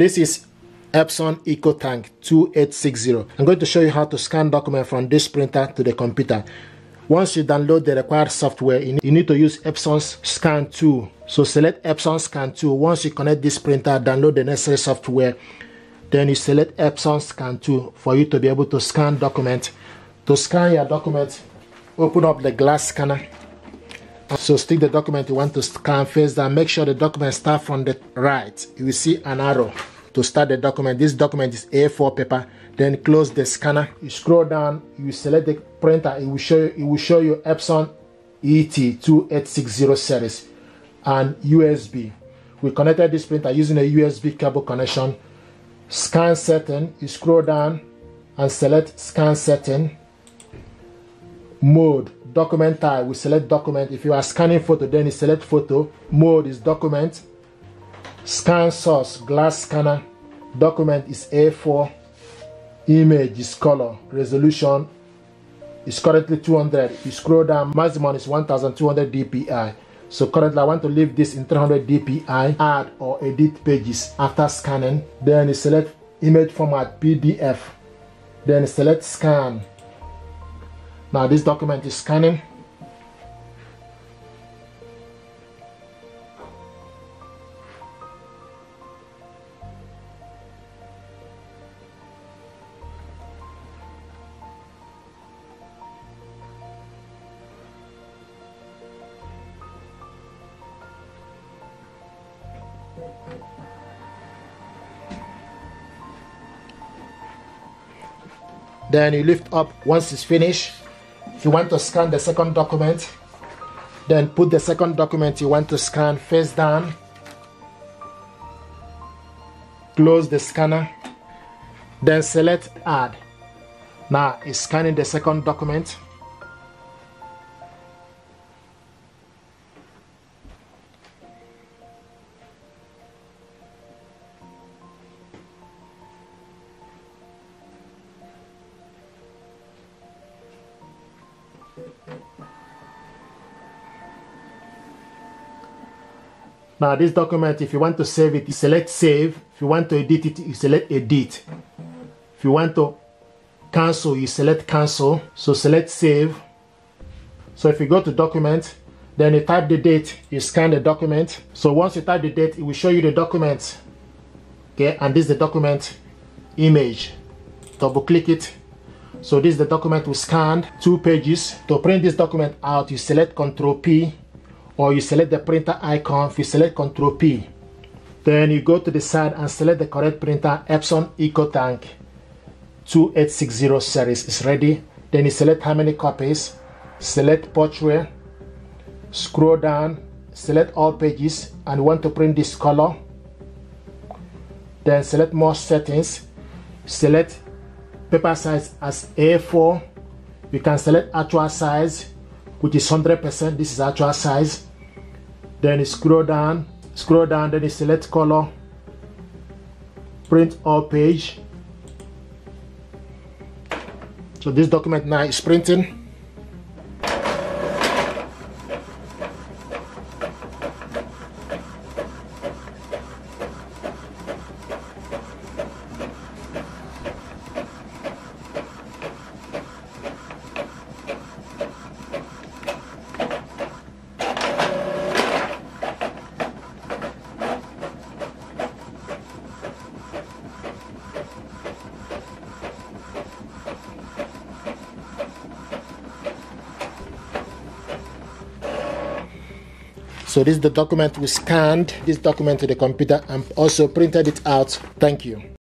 This is Epson EcoTank 2860. I'm going to show you how to scan document from this printer to the computer. Once you download the required software, you need to use Epson's Scan tool. So select Epson Scan tool. Once you connect this printer, download the necessary software. Then you select Epson Scan tool for you to be able to scan document. To scan your document, open up the glass scanner. So stick the document you want to scan face down. Make sure the document start from the right. You will see an arrow to start the document. This document is A4 paper. Then close the scanner. You scroll down. You select the printer. It will show you. It will show you Epson ET 2860 series and USB. We connected this printer using a USB cable connection. Scan setting. You scroll down and select scan setting. Mode document type we select document. If you are scanning photo then you select photo mode is document scan source glass scanner document is a4 image is color resolution is currently 200 you scroll down maximum is 1200 dpi so currently i want to leave this in 300 dpi add or edit pages after scanning. Then you select image format pdf then select scan now this document is scanning. Then you lift up once it's finished you want to scan the second document, then put the second document you want to scan face down. Close the scanner. Then select add. Now it's scanning the second document. Now this document, if you want to save it, you select save. If you want to edit it, you select edit. If you want to cancel, you select cancel. So select save. So if you go to document, then you type the date, you scan the document. So once you type the date, it will show you the document. Okay, and this is the document image. Double click it. So this is the document we scanned, two pages. To print this document out, you select Control P or you select the printer icon, if you select Ctrl P, then you go to the side and select the correct printer, Epson EcoTank 2860 series is ready. Then you select how many copies, select portrait, scroll down, select all pages and want to print this color. Then select more settings, select paper size as A4. You can select actual size, which is 100%. This is actual size then scroll down scroll down then select color print all page so this document now is printing So this is the document we scanned this document to the computer and also printed it out. Thank you.